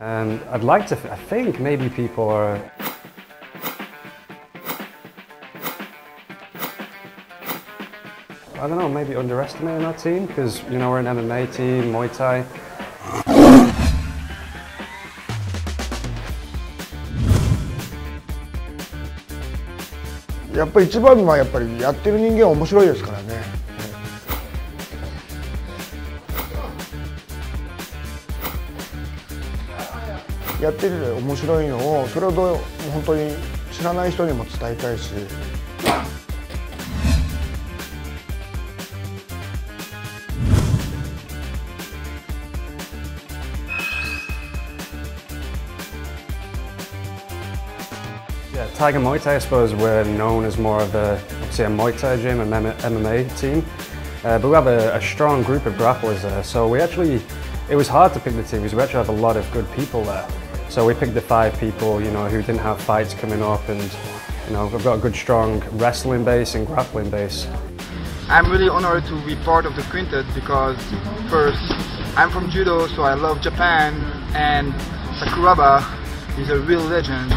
And I'd like to, I think maybe people are I don't know, maybe underestimating our team because, you know, we're an MMA team, Muay Thai. やっぱり一番はやっぱりやってる人間は面白いですから やってて面白いのをそれをどう本当に知らない人にも伝えたいし Yeah, Tiger Muay Thai, I suppose, we're known as more of a, obviously a Muay Thai gym, a MMA team. Uh, but we have a, a, strong group of grapplers there. So we actually, it was hard to pick the team because we actually have a lot of good people there. So we picked the five people, you know, who didn't have fights coming up and, you know, we've got a good strong wrestling base and grappling base. I'm really honored to be part of the quintet because first, I'm from judo, so I love Japan and Sakuraba is a real legend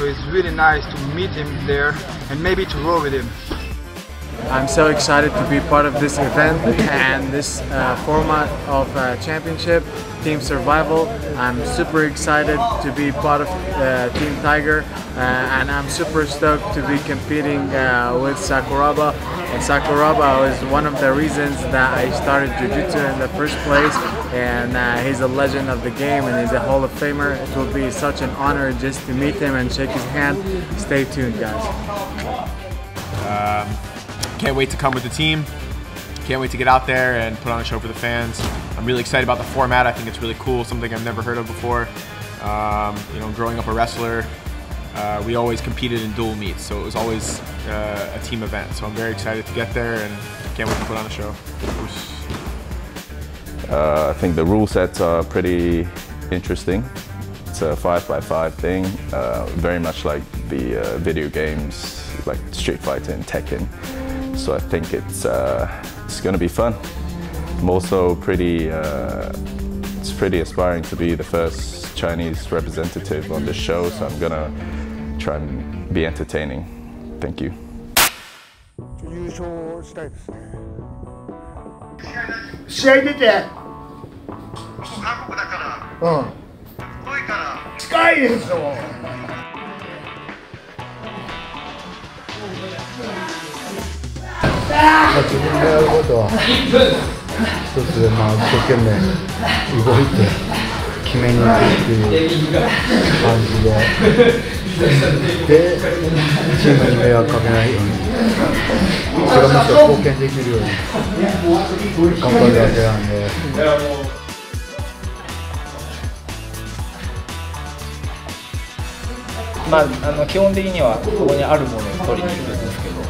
so it's really nice to meet him there and maybe to roll with him. I'm so excited to be part of this event and this uh, format of uh, championship, Team Survival. I'm super excited to be part of uh, Team Tiger uh, and I'm super stoked to be competing uh, with Sakuraba. And Sakuraba was one of the reasons that I started Jiu-Jitsu in the first place and uh, he's a legend of the game and he's a Hall of Famer. It will be such an honor just to meet him and shake his hand. Stay tuned guys. Um, can't wait to come with the team. Can't wait to get out there and put on a show for the fans. I'm really excited about the format. I think it's really cool, something I've never heard of before. Um, you know, growing up a wrestler, uh, we always competed in dual meets, so it was always uh, a team event. So I'm very excited to get there and can't wait to put on a show. Uh, I think the rule sets are pretty interesting. It's a five by five thing, uh, very much like the uh, video games like Street Fighter and Tekken. So I think it's uh, it's going to be fun. I'm also pretty uh, it's pretty aspiring to be the first Chinese representative on this show, so I'm gonna try and be entertaining. Thank you. 優勝したいですね。試合出て。韓国だから。うん。遠いから。近いですよ。 まあ、自分がやることは一つ、まあ、一生懸命動いて決めに行くっていう感じででチームに迷惑かけないようにそれがむしろ貢献できるように頑張るだけなんで。まあ、あの基本的にはここにあるものを取りに行くんですけど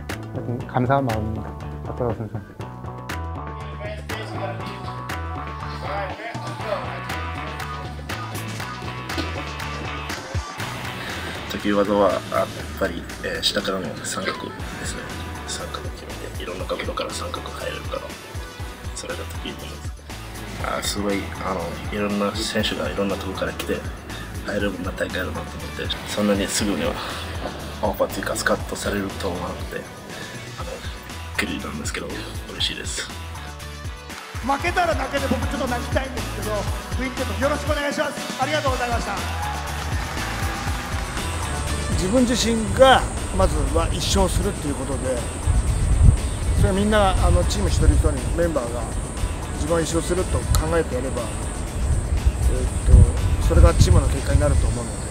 감사한 마음입니다. 박가라 선수. 時技はやっぱり、えー、下からの三角ですね三角決めていろんな角度から三角入れるからそれが得意と思いますあすごいあのいろんな選手がいろんなところから来て入るような大会だなと思ってそんなにすぐにはオファーというかスカッとされると思わなくてあの クリなんですけど嬉しいです負けたらだけで僕ちょっと泣きたいんですけどウィンケットよろしくお願いしますありがとうございました自分自身がまずは一勝するっていうことでそれはみんなあのチーム一人一人メンバーが自分は一勝すると考えてやれば、えー、っとそれがチームの結果になると思うので。